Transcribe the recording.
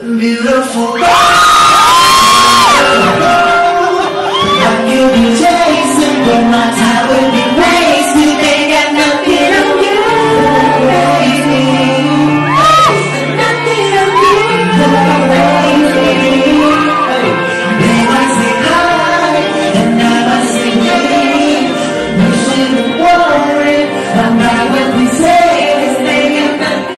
Beautiful.